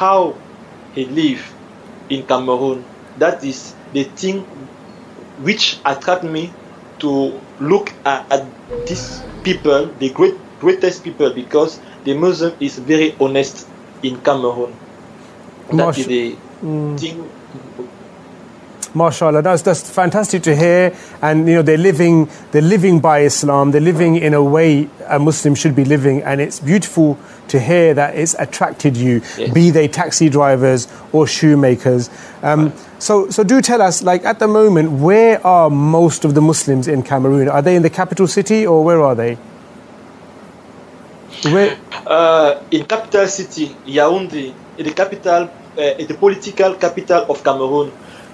how he live in Cameroon. That is the thing which attract me to look at, at these people, the great greatest people, because the Muslim is very honest in Cameroon. That is the mm. thing mashallah that's that's fantastic to hear. And you know they're living they're living by islam. They're living in a way a muslim should be living. And it's beautiful to hear that it's attracted you yes. be they taxi drivers or shoemakers. Um, so so do tell us like at the moment where are most of the muslims in cameroon? Are they in the capital city or where are they? Where? Uh, in capital city yaoundé in the capital uh, in the political capital of cameroon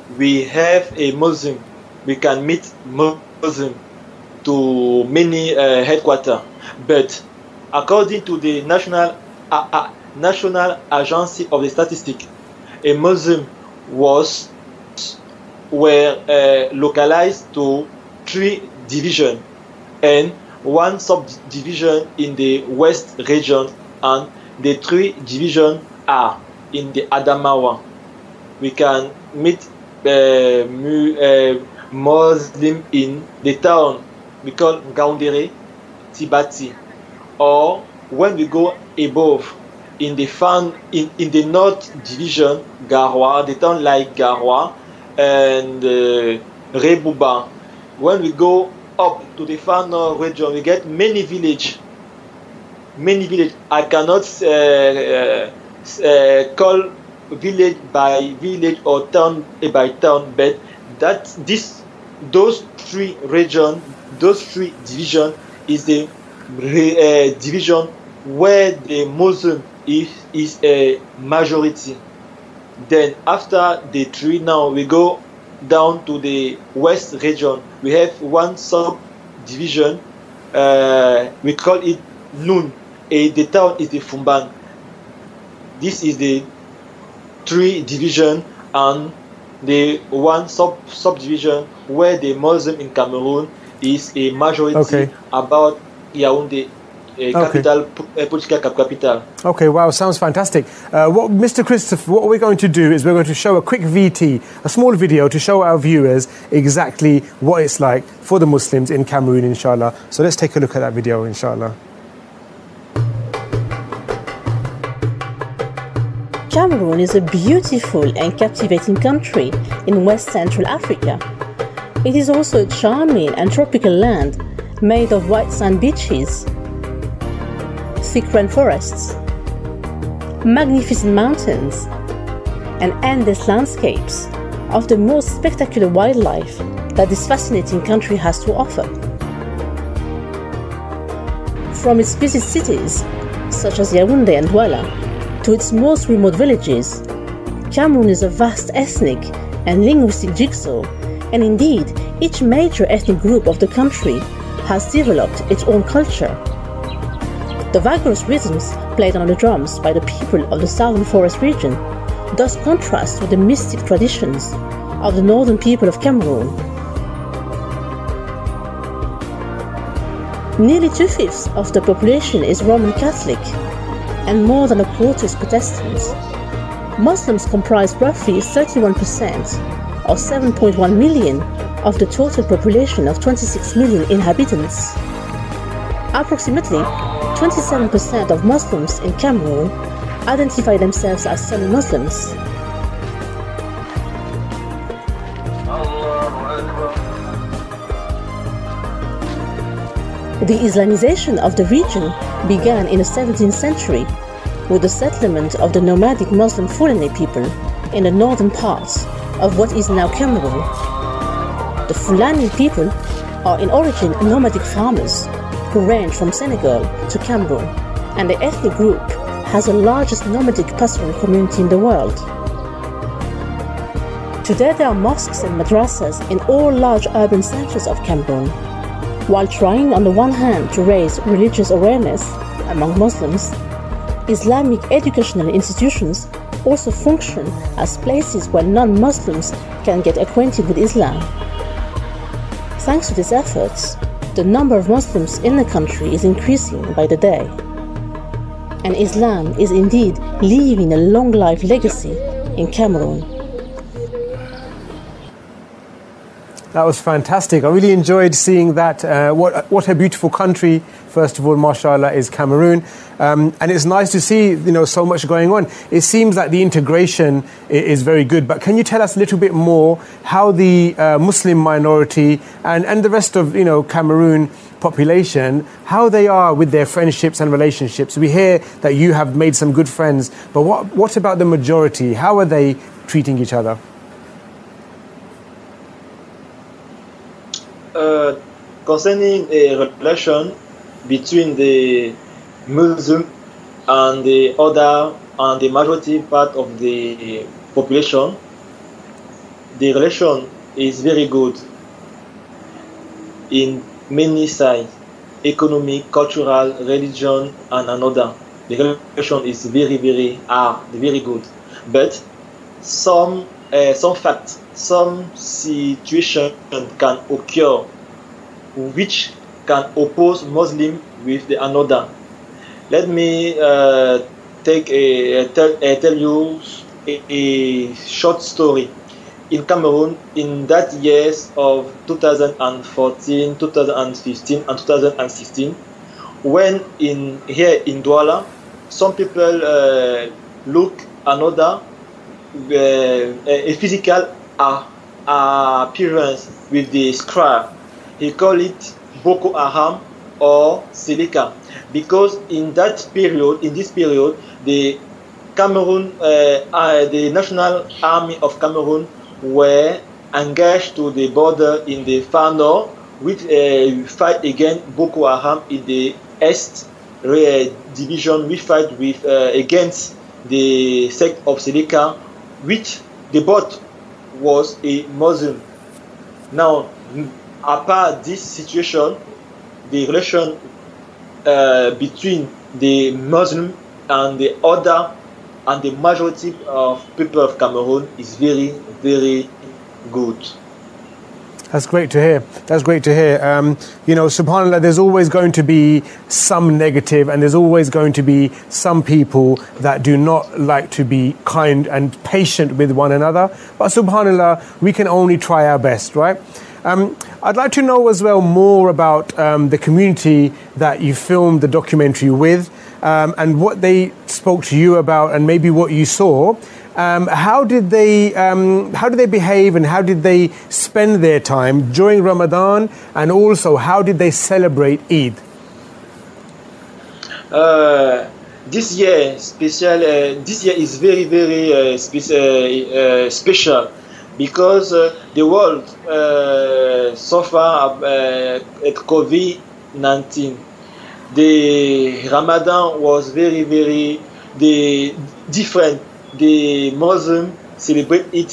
we have a Muslim, we can meet Muslim to many uh, headquarters. But according to the National uh, uh, National Agency of the Statistic, a Muslim was were uh, localized to three divisions and one subdivision in the west region and the three divisions are in the Adamawa. We can meet uh, Muslim in the town we call Gaoundéré, Tibati, or when we go above in the fan in, in the north division, Garoua, the town like Garoua and uh, Rebouba. When we go up to the far north region, we get many village. Many village. I cannot uh, uh, uh call village by village or town by town, but that this those three region, those three division is the uh, division where the Muslim is, is a majority. Then after the three now we go down to the west region. We have one subdivision. Uh, we call it Noun. Uh, the town is the Foumban. This is the three division and the one sub subdivision where the Muslim in Cameroon is a majority okay. about Yaoundé. A capital, okay. a political capital. Okay, wow, sounds fantastic. Uh, what, Mr. Christopher, what we're going to do is we're going to show a quick VT, a small video to show our viewers exactly what it's like for the Muslims in Cameroon, inshallah. So let's take a look at that video, inshallah. Cameroon is a beautiful and captivating country in West Central Africa. It is also a charming and tropical land made of white sand beaches, thick rainforests, magnificent mountains, and endless landscapes of the most spectacular wildlife that this fascinating country has to offer. From its busy cities, such as Yaoundé and Douala, to its most remote villages. Cameroon is a vast ethnic and linguistic jigsaw, and indeed, each major ethnic group of the country has developed its own culture. The vigorous rhythms played on the drums by the people of the Southern Forest region thus contrast with the mystic traditions of the northern people of Cameroon. Nearly two-fifths of the population is Roman Catholic, and more than a quarter is Protestants. Muslims comprise roughly 31%, or 7.1 million, of the total population of 26 million inhabitants. Approximately 27% of Muslims in Cameroon identify themselves as Sunni Muslims. The Islamization of the region began in the 17th century with the settlement of the nomadic Muslim Fulani people in the northern parts of what is now Cameroon. The Fulani people are in origin nomadic farmers who range from Senegal to Cameroon, and the ethnic group has the largest nomadic pastoral community in the world. Today there are mosques and madrasas in all large urban centers of Cameroon while trying on the one hand to raise religious awareness among Muslims, Islamic educational institutions also function as places where non-Muslims can get acquainted with Islam. Thanks to these efforts, the number of Muslims in the country is increasing by the day. and Islam is indeed leaving a long life legacy in Cameroon. That was fantastic. I really enjoyed seeing that. Uh, what, what a beautiful country, first of all, mashallah, is Cameroon. Um, and it's nice to see, you know, so much going on. It seems like the integration is very good. But can you tell us a little bit more how the uh, Muslim minority and, and the rest of, you know, Cameroon population, how they are with their friendships and relationships? We hear that you have made some good friends, but what, what about the majority? How are they treating each other? Uh, concerning a relation between the Muslim and the other and the majority part of the population, the relation is very good in many sides economic, cultural, religion, and another. The relation is very, very hard, very good. But some uh, some facts, some situation can occur which can oppose Muslim with the another. Let me uh, take a, tell, tell you a, a, short story. In Cameroon, in that years of 2014, 2015, and 2016, when in here in Douala, some people uh, look another a physical uh, appearance with the scribe. He call it Boko Haram or Seleka because in that period, in this period, the Cameroon, uh, the National Army of Cameroon were engaged to the border in the far north, which uh, fight against Boko Haram in the east division. We fight with uh, against the sect of Seleka which the boat was a Muslim. Now, apart this situation, the relation uh, between the Muslim and the other and the majority of people of Cameroon is very, very good. That's great to hear. That's great to hear. Um, you know, subhanAllah, there's always going to be some negative and there's always going to be some people that do not like to be kind and patient with one another. But subhanAllah, we can only try our best, right? Um, I'd like to know as well more about um, the community that you filmed the documentary with um, and what they spoke to you about and maybe what you saw. Um, how did they um, how did they behave and how did they spend their time during Ramadan and also how did they celebrate Eid? Uh, this year special. Uh, this year is very very uh, spe- uh, uh, special because uh, the world suffer at COVID nineteen. The Ramadan was very very the different the Muslim celebrate it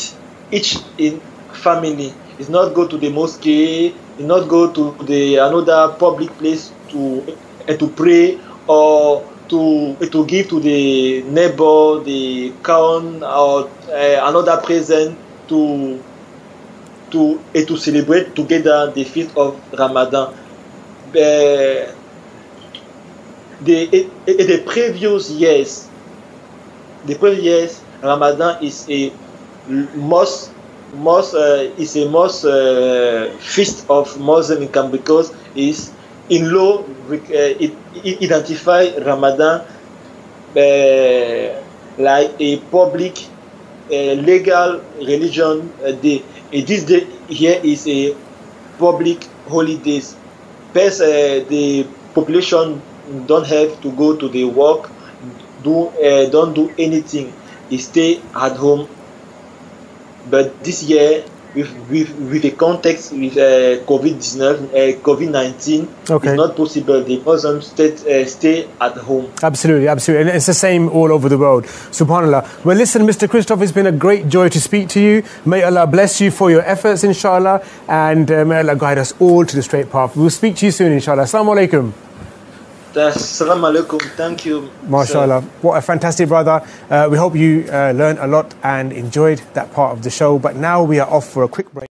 each in family. It's not go to the mosque, it's not go to the another public place to uh, to pray or to uh, to give to the neighbor the corn or uh, another present to to uh, to celebrate together the feast of Ramadan. The, the previous years the previous Ramadan is a most most uh, is a most uh, feast of Muslim income because is in law uh, it, it identify Ramadan uh, like a public uh, legal religion day. And this day here is a public holidays. Best, the population don't have to go to the work do uh, don't do anything you stay at home but this year with with, with the context with uh, COVID-19, uh, COVID-19 okay. it's not possible. The Muslims stay, uh, stay at home. Absolutely, absolutely. And it's the same all over the world. SubhanAllah. Well, listen, Mr. Christophe, it's been a great joy to speak to you. May Allah bless you for your efforts, inshallah, and uh, may Allah guide us all to the straight path. We'll speak to you soon, inshallah. Assalamu alaikum. Assalamu alaikum. Thank you. MashaAllah. What a fantastic brother. Uh, we hope you uh, learned a lot and enjoyed that part of the show. But now we are off for a quick break.